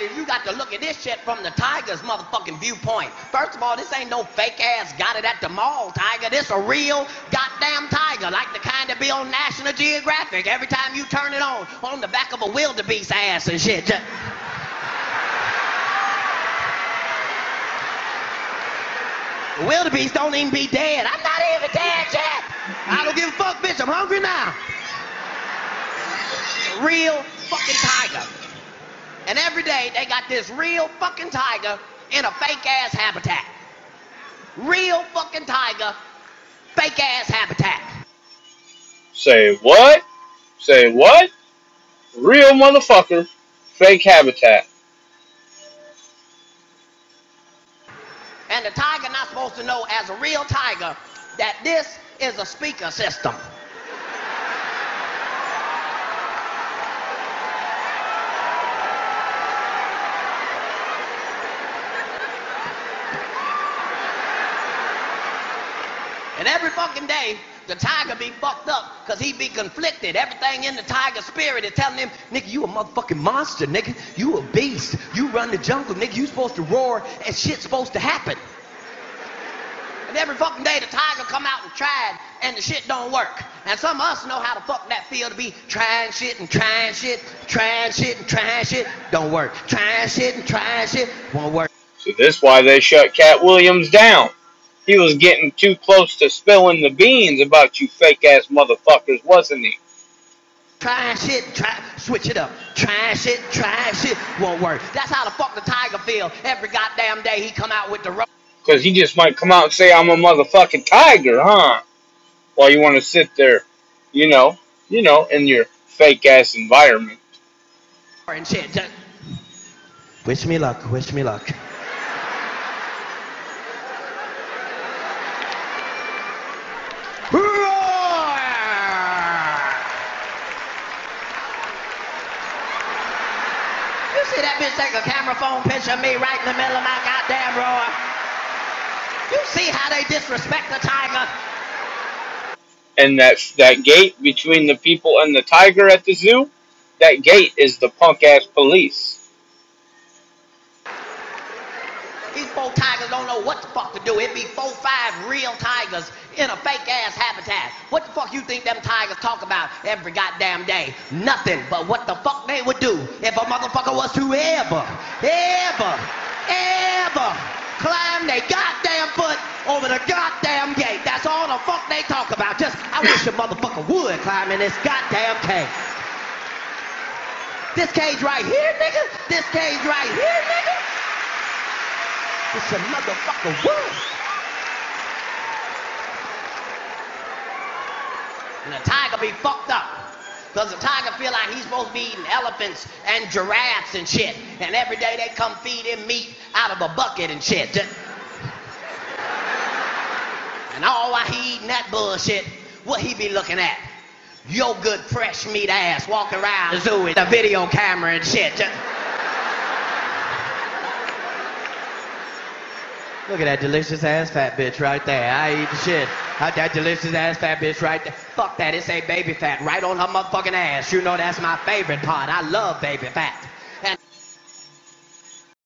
you got to look at this shit from the tiger's motherfucking viewpoint. First of all, this ain't no fake ass got it at the mall tiger. This a real goddamn tiger, like the kind that be on National Geographic every time you turn it on, on the back of a wildebeest ass and shit. Just- wildebeest don't even be dead. I'm not even dead yet. I don't give a fuck, bitch. I'm hungry now. Real fucking tiger. And every day they got this real fucking tiger in a fake ass habitat. Real fucking tiger, fake ass habitat. Say what? Say what? Real motherfucker, fake habitat. And the tiger not supposed to know as a real tiger that this is a speaker system. And every fucking day, the tiger be fucked up because he be conflicted. Everything in the tiger spirit is telling him, nigga, you a motherfucking monster, nigga. You a beast. You run the jungle, nigga. You supposed to roar and shit's supposed to happen. And every fucking day the tiger come out and tried and the shit don't work. And some of us know how to fuck that feel to be trying shit and trying shit, trying shit and trying shit, don't work. Trying shit and trying shit, won't work. So this why they shut Katt Williams down. He was getting too close to spilling the beans about you fake ass motherfuckers, wasn't he? Trying shit, try, switch it up. Trying shit, trying shit, won't work. That's how the fuck the tiger feel every goddamn day he come out with the rope. Because he just might come out and say, I'm a motherfucking tiger, huh? While you want to sit there, you know, you know, in your fake ass environment. and shit. Just wish me luck, wish me luck. You see that bitch take a camera phone picture of me right in the middle of my goddamn roar? You see how they disrespect the tiger? And that that gate between the people and the tiger at the zoo, that gate is the punk ass police. Four tigers don't know what the fuck to do. It'd be four, five real tigers in a fake ass habitat. What the fuck you think them tigers talk about every goddamn day? Nothing but what the fuck they would do if a motherfucker was to ever, ever, ever climb their goddamn foot over the goddamn gate. That's all the fuck they talk about. Just, I wish a motherfucker would climb in this goddamn cage. This cage right here, nigga. This cage right here, nigga. It's a motherfucker would. And the tiger be fucked up. Because the tiger feel like he's supposed to be eating elephants and giraffes and shit. And every day they come feed him meat out of a bucket and shit. And all while he eating that bullshit, what he be looking at? Your good fresh meat ass walking around the zoo with a video camera and shit. Look at that delicious ass fat bitch right there. I eat the shit. Out that delicious ass fat bitch right there. Fuck that, it say baby fat right on her motherfucking ass. You know that's my favorite part. I love baby fat.